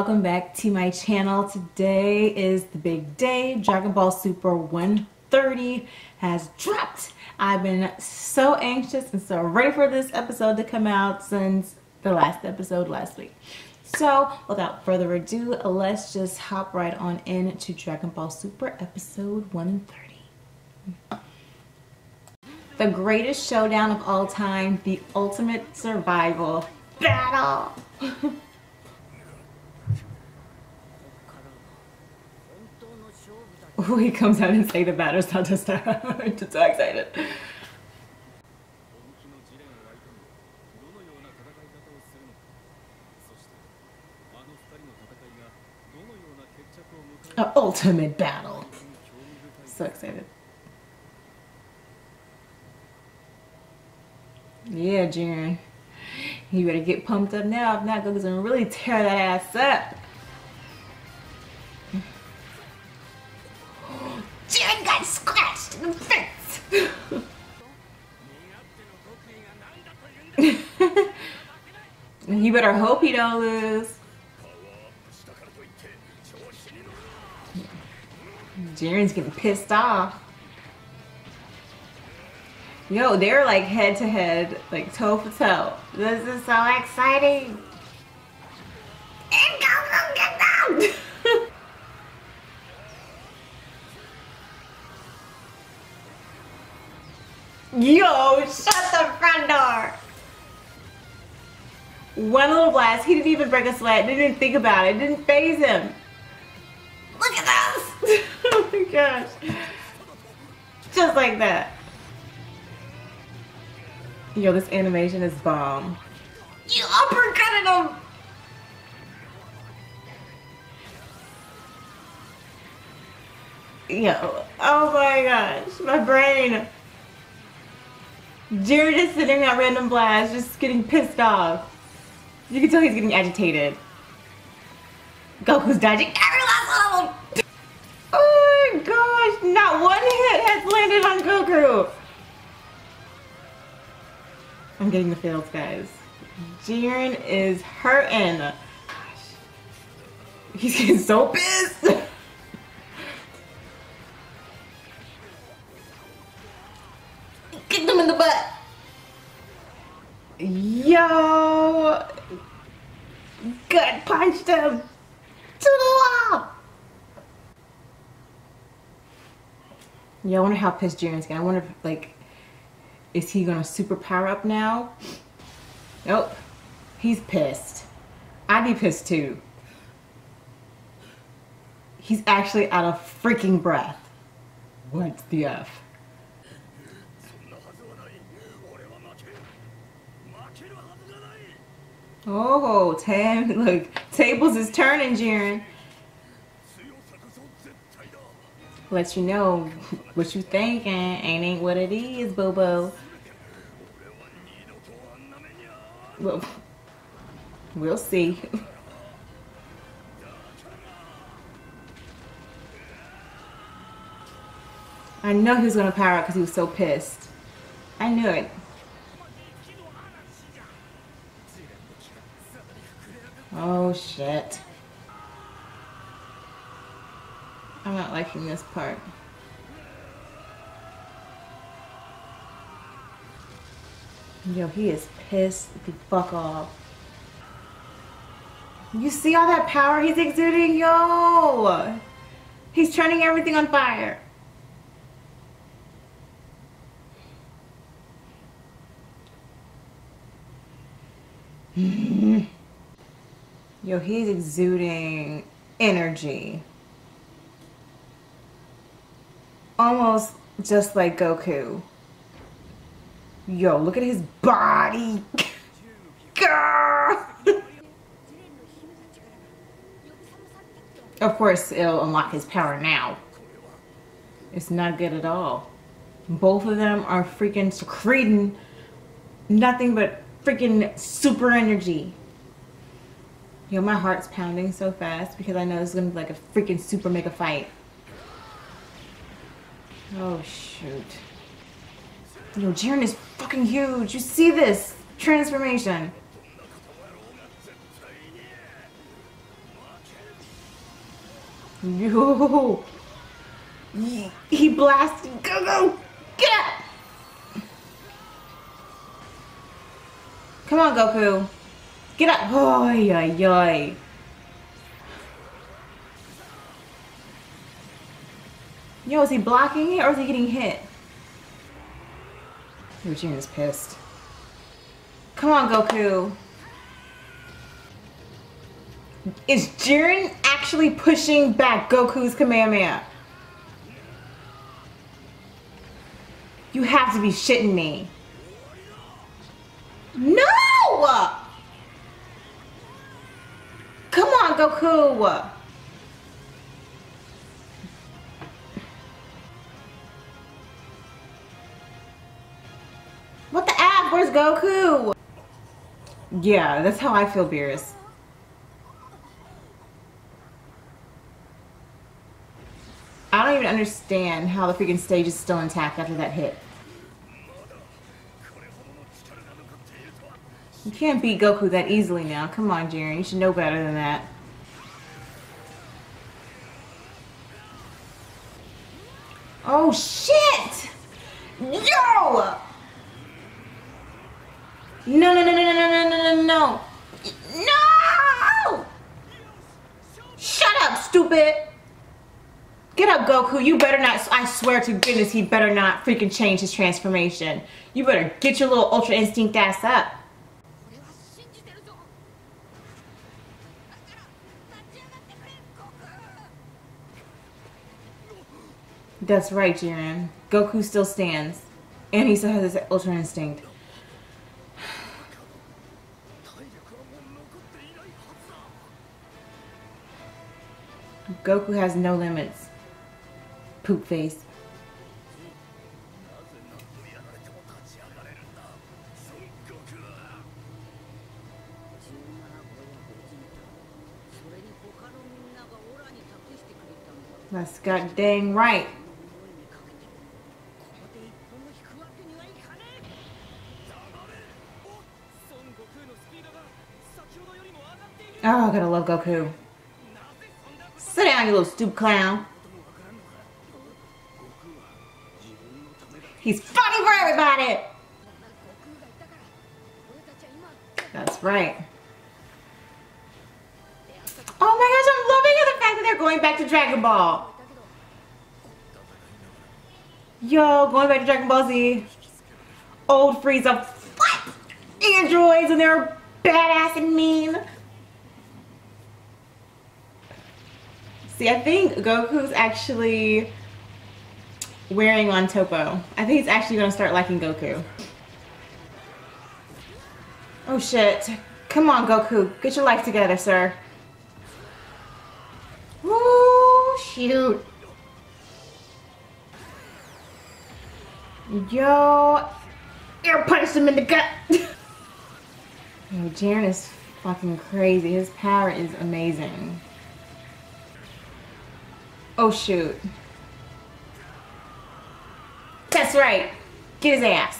welcome back to my channel. Today is the big day. Dragon Ball Super 130 has dropped. I've been so anxious and so ready for this episode to come out since the last episode last week. So without further ado, let's just hop right on in to Dragon Ball Super episode 130. The greatest showdown of all time, the ultimate survival battle. He comes out and say the batter's not to start. I'm just so excited. An ultimate battle. So excited. Yeah, Jiren. You better get pumped up now. If not, Goku's gonna really tear that ass up. You better hope he don't lose. Jiren's getting pissed off. Yo, they're like head to head, like toe for toe. This is so exciting. And go, go, get them! Yo, shut the front door. One little blast. He didn't even break a sweat. Didn't even think about it. Didn't phase him. Look at this. oh my gosh. Just like that. Yo, this animation is bomb. You uppercutted him. Yo, oh my gosh, my brain. Jiren is sitting at random blast, just getting pissed off. You can tell he's getting agitated. Goku's dodging every last them. Oh my gosh, not one hit has landed on Goku. I'm getting the feels, guys. Jiren is hurting. Gosh. He's getting so pissed. Punched him. To the wall. Yeah, I wonder how pissed Jiren's getting. I wonder if, like, is he gonna super power up now? Nope. He's pissed. I'd be pissed too. He's actually out of freaking breath. What the F? Oh, Tam, look, tables is turning, Jiren. Let you know what you thinking ain't ain't what it is, Bobo. Well, we'll see. I know he was gonna power up because he was so pissed. I knew it. Oh shit. I'm not liking this part. Yo, he is pissed the fuck off. You see all that power he's exuding? Yo! He's turning everything on fire. Yo, he's exuding energy. Almost just like Goku. Yo, look at his body. Of course, it'll unlock his power now. It's not good at all. Both of them are freaking secreting nothing but freaking super energy. Yo, my heart's pounding so fast because I know this is gonna be like a freaking super mega fight. Oh, shoot. Yo, Jiren is fucking huge. You see this transformation. Yo. He blasted. Go, go. Get. Come on, Goku. Get up. Oh, yeah, yeah. Yo, is he blocking it or is he getting hit? Jiren is pissed. Come on, Goku. Is Jiren actually pushing back Goku's Kamehameha? You have to be shitting me. No! What the F? Where's Goku? Yeah, that's how I feel, Beerus. I don't even understand how the freaking stage is still intact after that hit. You can't beat Goku that easily now. Come on, Jiren. You should know better than that. Oh, shit! Yo! No, no, no, no, no, no, no, no, no. No! Shut up, stupid! Get up, Goku. You better not, I swear to goodness, he better not freaking change his transformation. You better get your little Ultra Instinct ass up. That's right, Jiren. Goku still stands. And he still has his Ultra Instinct. Goku has no limits. Poop face. That's god dang right. Oh, I gotta love Goku. Sit down, you little stupid clown. He's fighting for everybody! That's right. Oh my gosh, I'm loving the fact that they're going back to Dragon Ball. Yo, going back to Dragon Ball Z. Old Frieza, what? Androids and they're badass and mean. See, I think Goku's actually wearing on Toppo. I think he's actually going to start liking Goku. Oh shit. Come on, Goku. Get your life together, sir. Woo, shoot. Yo, air punched him in the gut. Yo, Jiren is fucking crazy. His power is amazing. Oh shoot. That's right. Get his ass.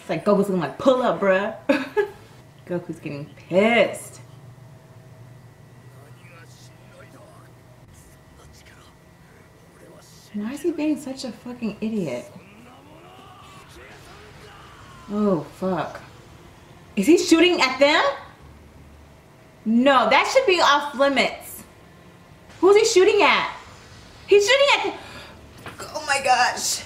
It's like Goku's gonna like pull up, bruh. Goku's getting pissed. Why is he being such a fucking idiot? Oh, fuck. Is he shooting at them? No, that should be off limits. Who's he shooting at? He's shooting at... Oh my gosh.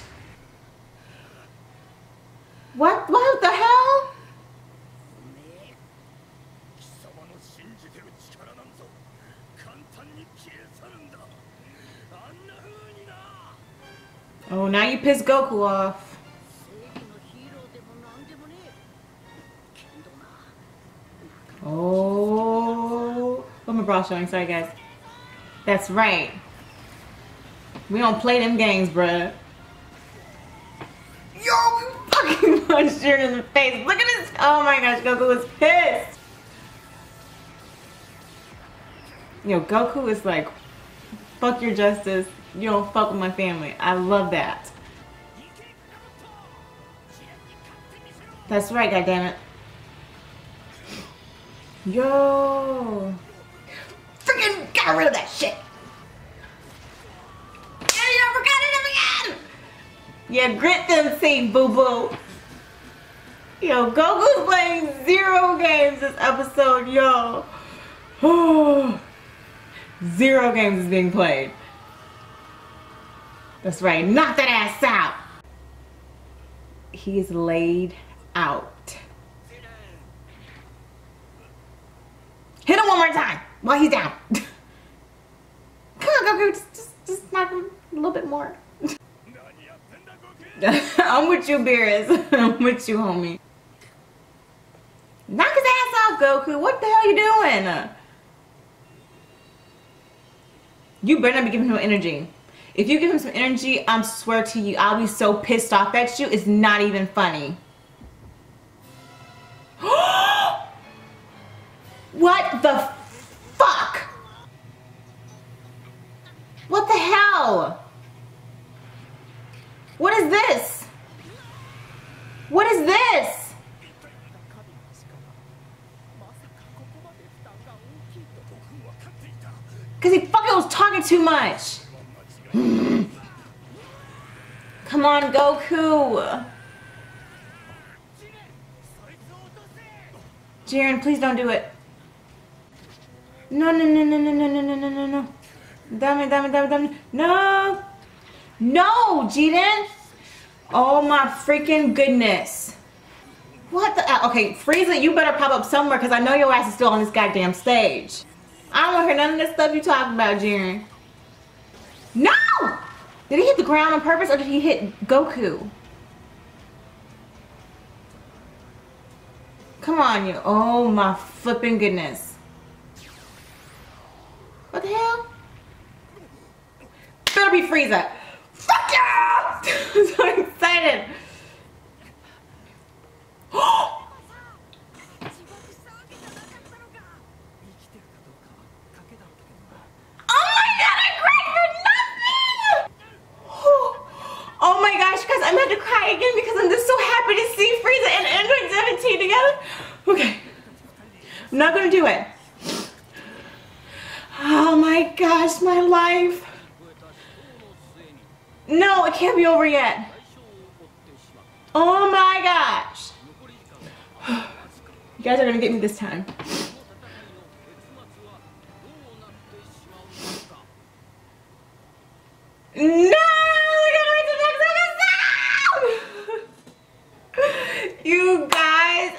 What? What the hell? Oh, now you pissed Goku off. Oh. What my bra showing? Sorry, guys. That's right. We don't play them games, bruh. Yo, we fucking punched Jiren in the face. Look at this. Oh my gosh, Goku is pissed. Yo, Goku is like, fuck your justice. You don't fuck with my family. I love that. That's right, goddammit. Yo. Freaking got rid of that shit. Yeah, you forgot it again. Yeah, grit them seat, boo boo. Yo, Goku's playing zero games this episode, yo. zero games is being played. That's right, knock that ass out. He is laid out. Hit him one more time while he's down. Come on, Goku, just, just, just knock him a little bit more. I'm with you, Beerus. I'm with you, homie. Knock his ass off, Goku. What the hell are you doing? You better not be giving him energy. If you give him some energy, I swear to you, I'll be so pissed off at you. It's not even funny. what the fuck? What the hell? What is this? What is this? Because he fucking was talking too much. Come on, Goku. Jiren, please don't do it. No, no, no, no, no, no, no, no, no, no, Dame, dame, dame, dame. No. No, Jiren. Oh my freaking goodness. What the? Uh, okay, Frieza, you better pop up somewhere because I know your ass is still on this goddamn stage. I don't want to hear none of this stuff you talking about, Jiren. No! Did he hit the ground on purpose or did he hit Goku? Come on, you. Oh my flipping goodness. What the hell? Better be Frieza. Fuck yeah! I'm so excited. Oh my god, I cried for nothing! Oh my gosh, guys, I'm about to cry again because I'm just so happy to see Frieza Fuck yeah! I'm so excited. Oh my god, I cried for nothing! Oh my gosh, Chris, I'm about to cry again because I'm just so happy to see Frieza and Android 17 together. Okay, I'm not gonna do it. Oh my gosh, my life. No, it can't be over yet. Oh my gosh. You guys are gonna get me this time. No! You guys,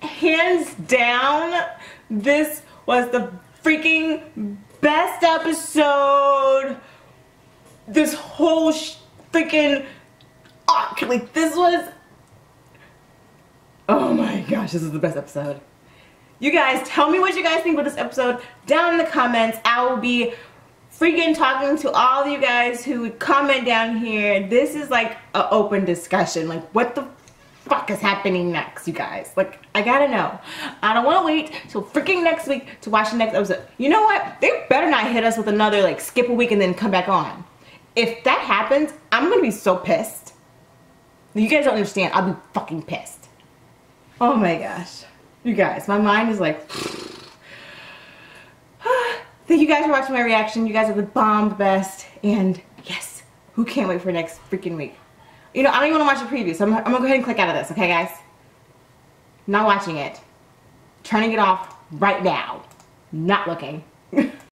hands down, this was the freaking best episode. This whole freaking arc. Like, this was. Oh my gosh, this is the best episode. You guys, tell me what you guys think about this episode down in the comments. I will be freaking talking to all of you guys who comment down here. This is like an open discussion. Like, what the fuck is happening next, you guys? Like, I gotta know. I don't wanna wait till freaking next week to watch the next episode. You know what? They better not hit us with another, like, skip a week and then come back on. If that happens, I'm gonna be so pissed. You guys don't understand. I'll be fucking pissed. Oh my gosh. You guys, my mind is like... Thank you guys for watching my reaction. You guys are the bomb best. And yes, who can't wait for next freaking week? You know, I don't even want to watch the preview, so I'm, I'm going to go ahead and click out of this, okay guys? Not watching it. Turning it off right now. Not looking.